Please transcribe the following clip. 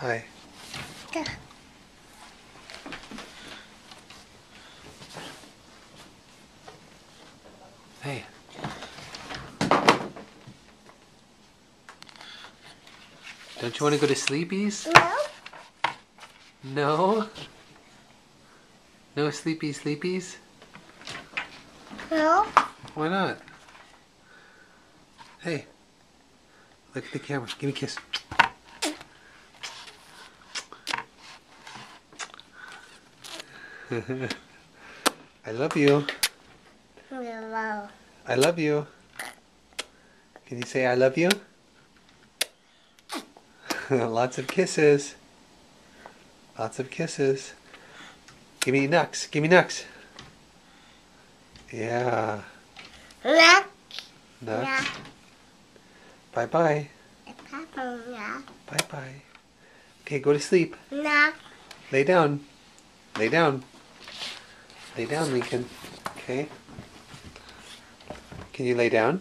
Hi. Hey. Don't you want to go to sleepies? No. No? No sleepy sleepies? No. Why not? Hey. Look at the camera. Give me a kiss. I love you. No. I love you. Can you say I love you? Lots of kisses. Lots of kisses. Give me Nux. Give me Nux. Yeah. No. Nux. Bye bye. Bye bye. Okay, go to sleep. No. Lay down. Lay down. Lay down, Lincoln. Okay. Can you lay down?